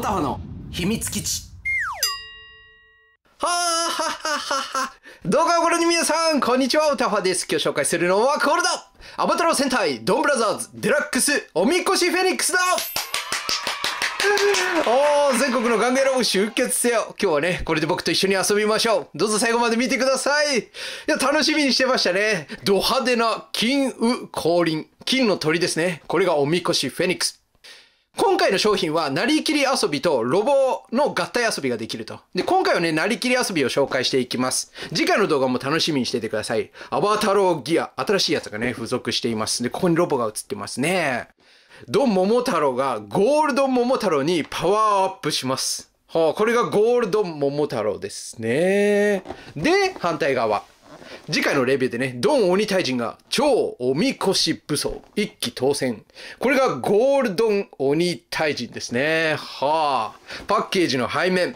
モタホの秘密基地はは動画をご覧の皆さん、こんにちは、オタファです。今日紹介するのはこれだアバタロ戦隊、ドンブラザーズ、デラックス、おみこしフェニックスだおー、全国のガンゲロウ集結せよ。今日はね、これで僕と一緒に遊びましょう。どうぞ最後まで見てください。いや、楽しみにしてましたね。ド派手な金雨降臨。金の鳥ですね。これがおみこしフェニックス。今回の商品は、なりきり遊びとロボの合体遊びができると。で、今回はね、なりきり遊びを紹介していきます。次回の動画も楽しみにしててください。アバタローギア、新しいやつがね、付属しています。で、ここにロボが映ってますね。ドン桃太郎がゴールド桃太郎にパワーアップします。はあ、これがゴールド桃太郎ですね。で、反対側。次回のレビューでね、ドン鬼退陣が超おみこし武装、一気当選。これがゴールドン鬼退陣ですね。はあ。パッケージの背面。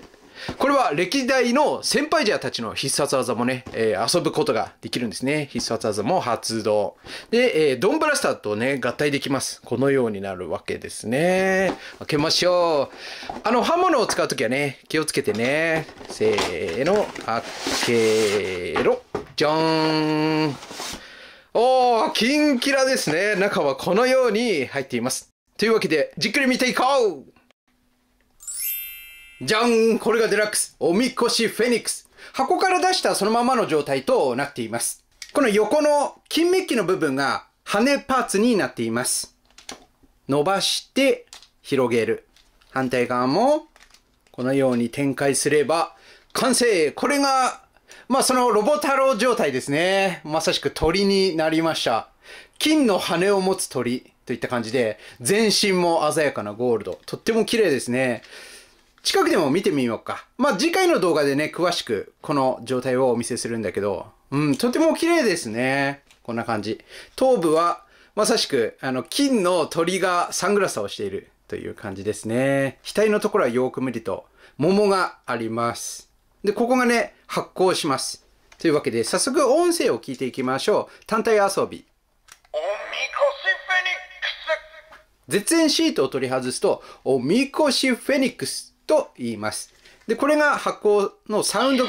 これは歴代の先輩ジャーたちの必殺技もね、えー、遊ぶことができるんですね。必殺技も発動。で、えー、ドンブラスターとね、合体できます。このようになるわけですね。開けましょう。あの、刃物を使うときはね、気をつけてね。せーの、開けろ。じゃーん。おー、キンキラですね。中はこのように入っています。というわけで、じっくり見ていこうじゃんこれがデラックス、おみこしフェニックス。箱から出したそのままの状態となっています。この横の金メッキの部分が羽パーツになっています。伸ばして広げる。反対側もこのように展開すれば完成これがまあそのロボ太郎状態ですね。まさしく鳥になりました。金の羽を持つ鳥といった感じで、全身も鮮やかなゴールド。とっても綺麗ですね。近くでも見てみようか。まあ、次回の動画でね、詳しくこの状態をお見せするんだけど、うん、とても綺麗ですね。こんな感じ。頭部は、まさしく、あの、金の鳥がサングラスをしているという感じですね。額のところはよく見ると、桃があります。で、ここがね、発光します。というわけで、早速音声を聞いていきましょう。単体遊び。絶縁シートを取り外すと、おみこしフェニックスと言います。で、これが発酵のサウンド。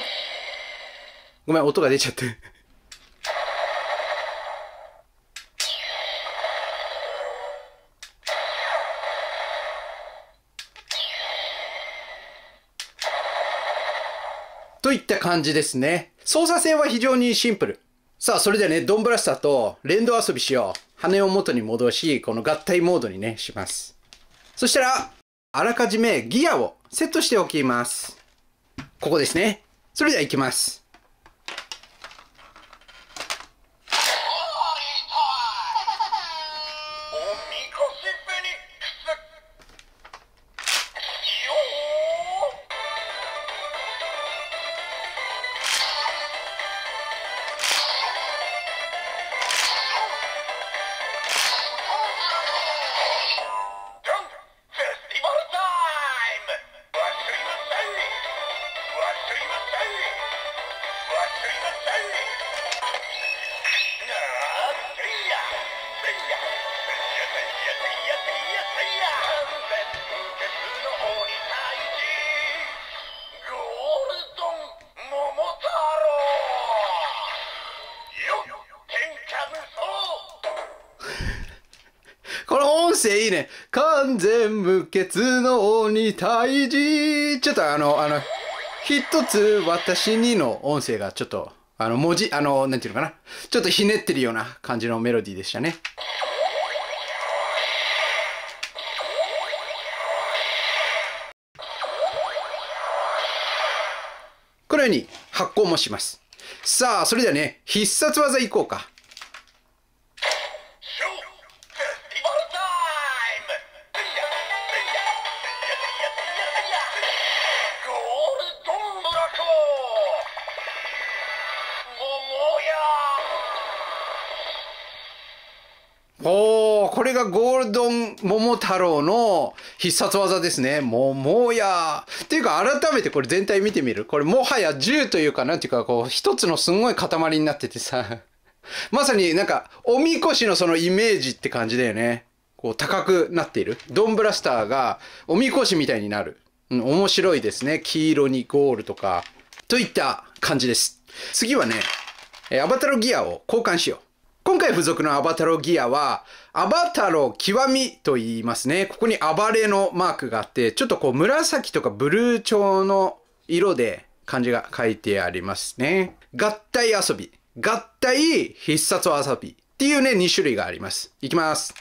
ごめん、音が出ちゃって。といった感じですね。操作性は非常にシンプル。さあ、それではね、ドンブラスターと連動遊びしよう。羽を元に戻し、この合体モードにね、します。そしたら、あらかじめギアをセットしておきます。ここですね。それでは行きます。この音声いいね。完全無欠の鬼退治。ちょっとあの、あの、一つ私にの音声がちょっと、あの、文字、あの、なんていうのかな。ちょっとひねってるような感じのメロディーでしたね。このように発行もします。さあ、それではね、必殺技いこうか。これがゴールドン桃太郎の必殺技ですね。桃や。っていうか改めてこれ全体見てみるこれもはや銃というかなんていうかこう一つのすんごい塊になっててさ。まさになんかおみこしのそのイメージって感じだよね。こう高くなっている。ドンブラスターがおみこしみたいになる。うん、面白いですね。黄色にゴールとか。といった感じです。次はね、アバタロギアを交換しよう。今回付属のアバタロギアは、アバタロ極みと言いますね。ここに暴れのマークがあって、ちょっとこう紫とかブルー調の色で漢字が書いてありますね。合体遊び、合体必殺遊びっていうね、2種類があります。いきます。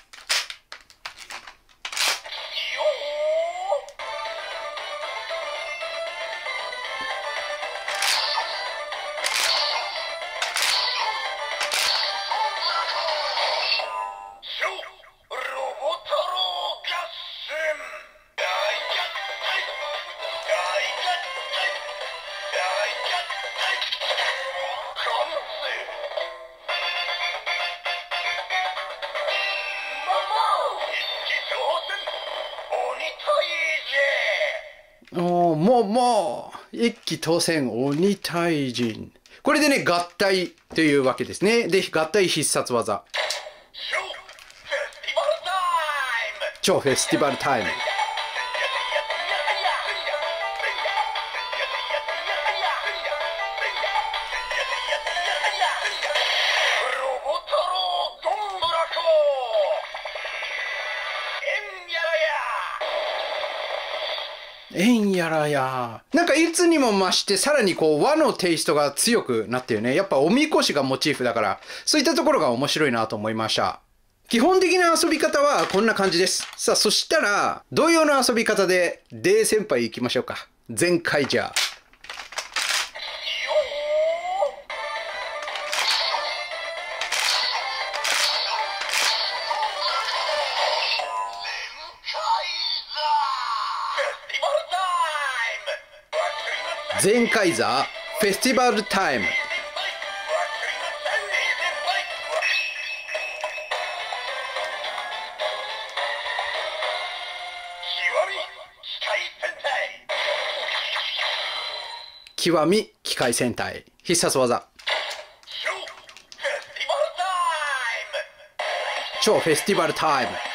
もう、もう、一気当選鬼退陣。これでね、合体というわけですね。で、合体必殺技。超フェスティバルタイム。えんやらや。なんかいつにも増してさらにこう和のテイストが強くなってるね。やっぱおみこしがモチーフだから、そういったところが面白いなと思いました。基本的な遊び方はこんな感じです。さあ、そしたら、同様の遊び方で、デー先輩行きましょうか。全開じゃ。全開座、フェスティバルタイム。極み機械戦隊。必殺技。超フェスティバルタイム。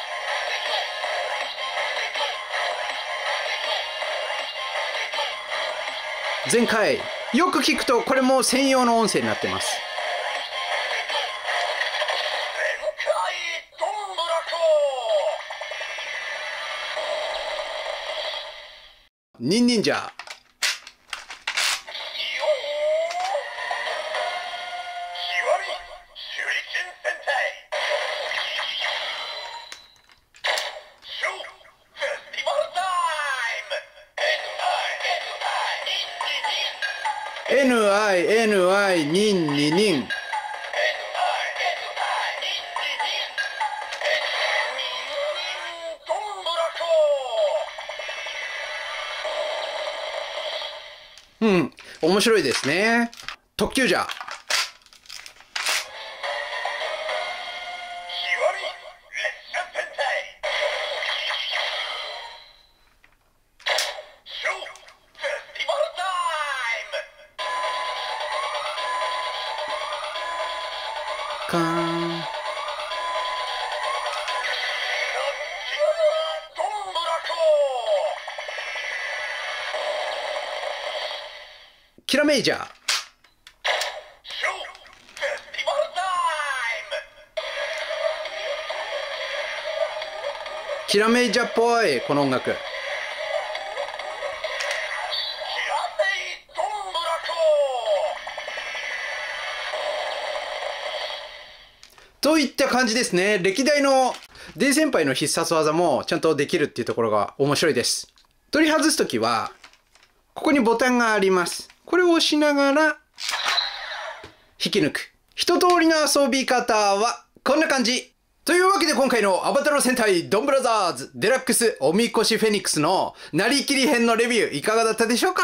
前回、よく聞くとこれも専用の音声になってます。ニンニンジャー。うん、面白いですね。特急じゃ。メジャー。キラメイジャーっぽい、この音楽。といった感じですね。歴代のデイ先輩の必殺技もちゃんとできるっていうところが面白いです。取り外すときは、ここにボタンがあります。これを押しながら、引き抜く。一通りの遊び方は、こんな感じ。というわけで今回のアバタロ戦隊ドンブラザーズデラックスおみこしフェニックスのなりきり編のレビューいかがだったでしょうか？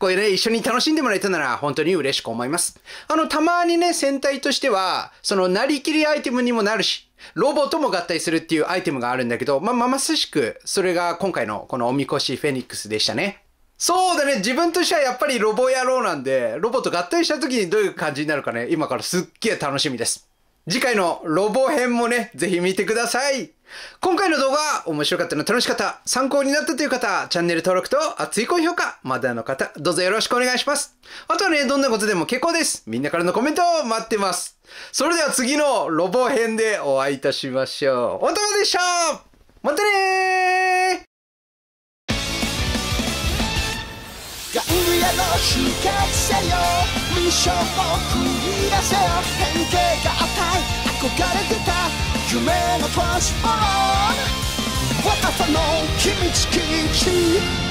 これね、一緒に楽しんでもらえたなら本当に嬉しく思います。あの、たまにね、戦隊としては、そのなりきりアイテムにもなるし、ロボとも合体するっていうアイテムがあるんだけど、まあ、まあまさしく、それが今回のこのおみこしフェニックスでしたね。そうだね、自分としてはやっぱりロボ野郎なんで、ロボと合体した時にどういう感じになるかね、今からすっげえ楽しみです。次回のロボ編もね、ぜひ見てください。今回の動画面白かったの楽しかった、参考になったという方、チャンネル登録と熱い高評価、まだの方、どうぞよろしくお願いします。あとはね、どんなことでも結構です。みんなからのコメントを待ってます。それでは次のロボ編でお会いいたしましょう。おともでしたまたねーの刺激せよミッションを繰り出せよ変形が赤い憧れてた夢のトランスフォーム私の秘密基地